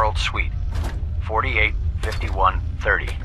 Old suite. 485130.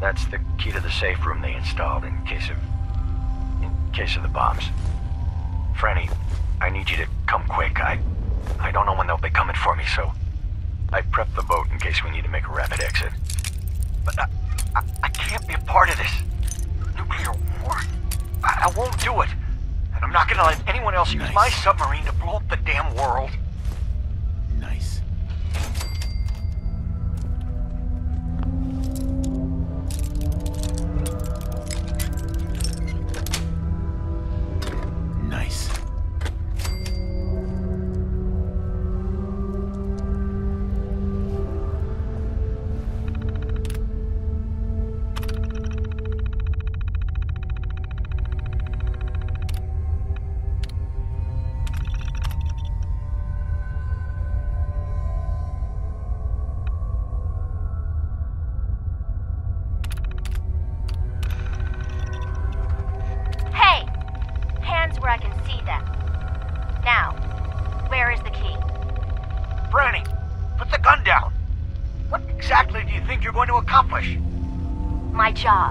That's the key to the safe room they installed in case of... in case of the bombs. Franny, I need you to come quick. I... I don't know when they'll be coming for me, so... I prepped the boat in case we need to make a rapid exit. But I... I, I can't be a part of this. Nuclear war. I, I won't do it. And I'm not gonna let anyone else use Nice. my submarine to blow up the damn world. Job.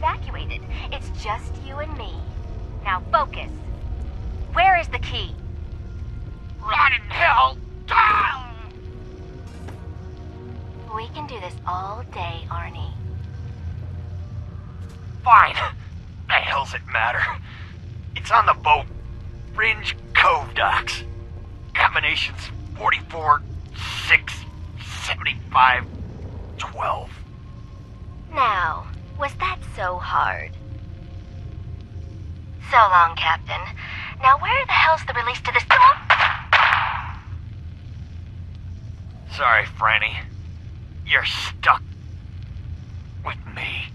Evacuated. It's just you and me. Now focus. Where is the key? Rot in hell! Ah! We can do this all day, Arnie. Fine. The hell's it matter? It's on the boat. Fringe Cove docks. Combinations 44, 6, 75, 12. Now, was that so hard? So long, Captain. Now where the hell's the release to this... Sorry, Franny. You're stuck with me.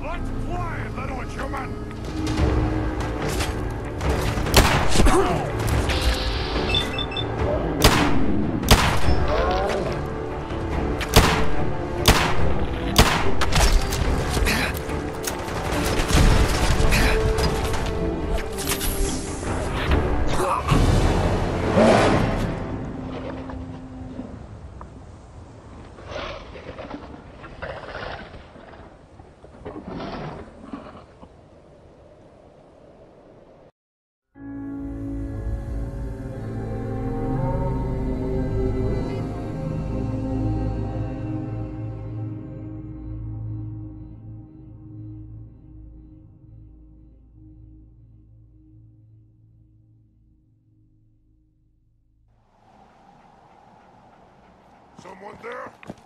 Let's play, little human! Someone there?